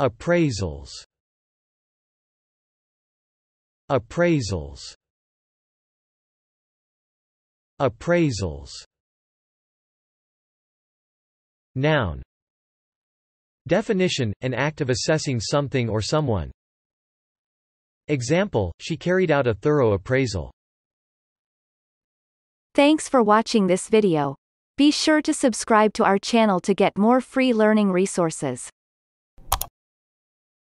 Appraisals Appraisals Appraisals Noun Definition, an act of assessing something or someone Example, she carried out a thorough appraisal. Thanks for watching this video. Be sure to subscribe to our channel to get more free learning resources.